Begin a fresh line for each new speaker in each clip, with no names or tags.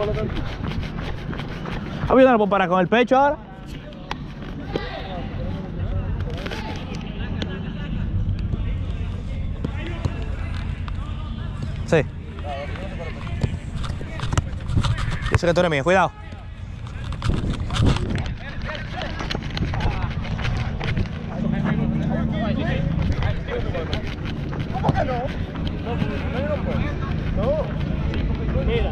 ¿Has visto no puedo parar con el pecho ahora? Sí. Yo sé que tú eres mío, cuidado.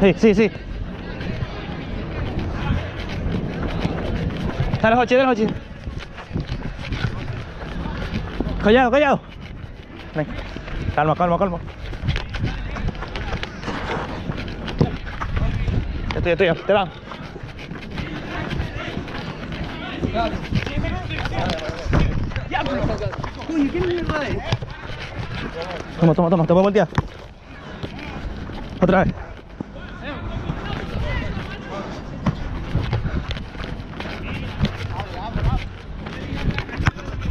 Sí, sí, sí. Dale, Jochi, dale, Jochi. Callado, callado. Venga. Calma, calma, calma. Estoy, estoy, te van. Toma, toma, toma, te voy a voltear. Otra vez.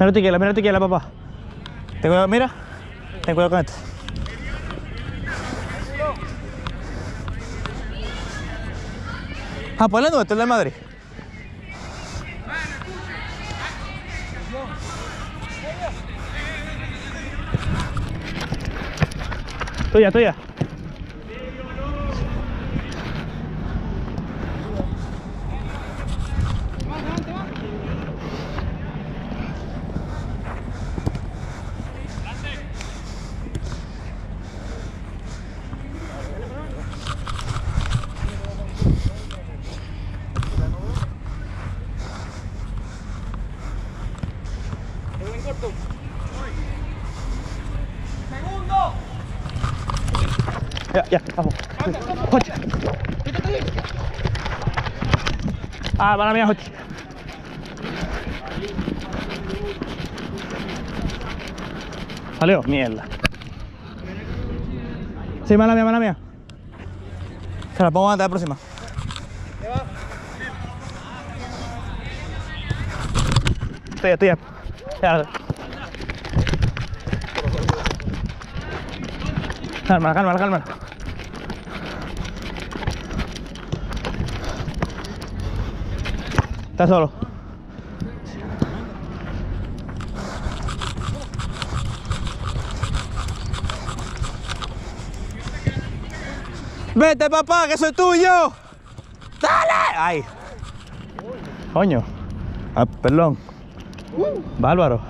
Mira tiquela, mira tiquela, papá. Ten cuidado, mira. Ten cuidado con esto. Ah, ponle nuestro, el del Madrid. Tuya, tuya. Ya, ya, vamos. Jochi. Ah, mala mía, Jochi. Salió, mierda. Sí, mala mía, mala mía. Se la pongo de la próxima. Estoy, estoy. Ya. Calma, calma, calma. Está solo. Vete, papá, que soy tuyo. Dale. Ay. Coño. Ah, perdón. Bárbaro.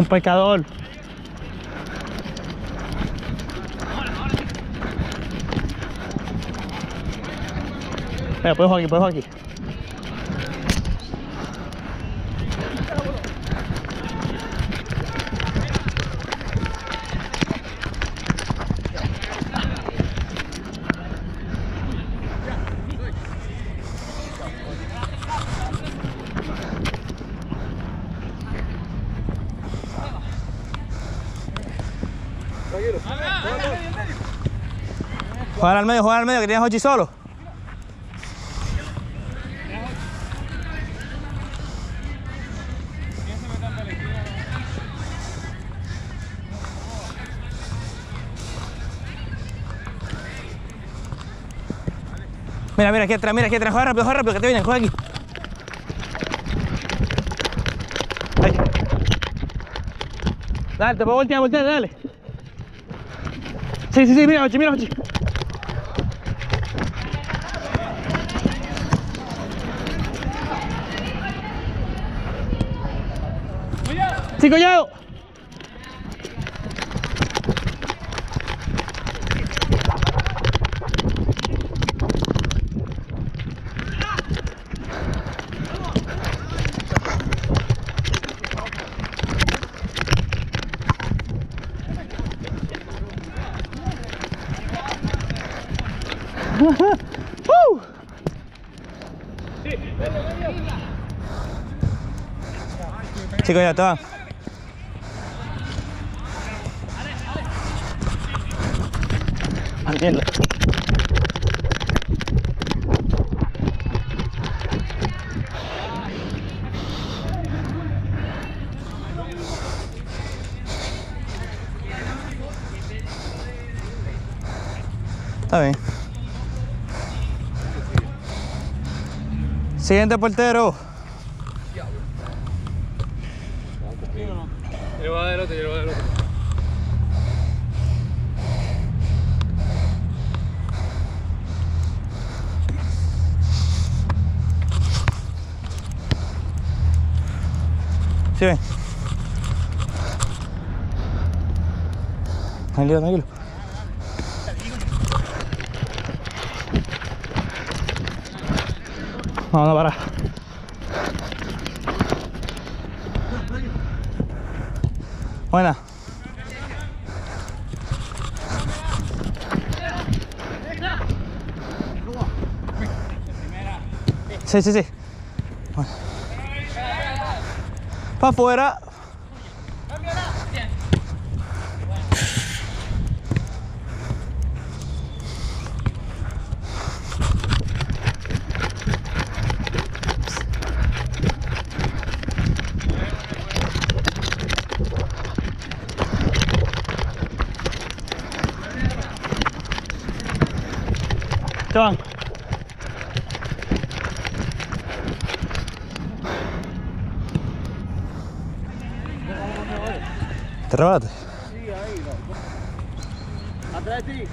Un pecador. Venga, puedes jugar aquí, jugar aquí. Jugar al medio, jugar al medio, que tienes Hochi solo. Mira, mira, aquí atrás, mira, aquí atrás, juega rápido, juega rápido, que te vienen, juega aquí. Dale, te puedo voltear, voltear, dale. Sí, sí, sí, mira, Hochi, mira, Hochi. Sí, collado. Chico, ya está. Entiendo. Está bien. Siguiente portero.
Yo voy a dar el otro, yo voy a dar el otro.
Sí, ven. Vamos a parar. Buena. Sí, sí, sí. Para afuera. Van. ¿Te rebate?
Atrás de ti.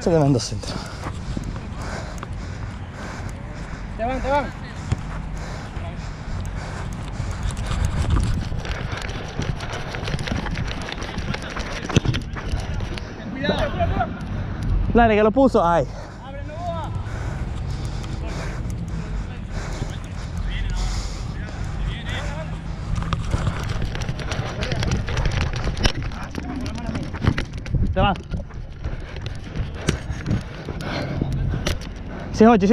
Se quedan dos centros.
Te van, te van.
Dale, que lo puso. Ay. Sí, oye, sí,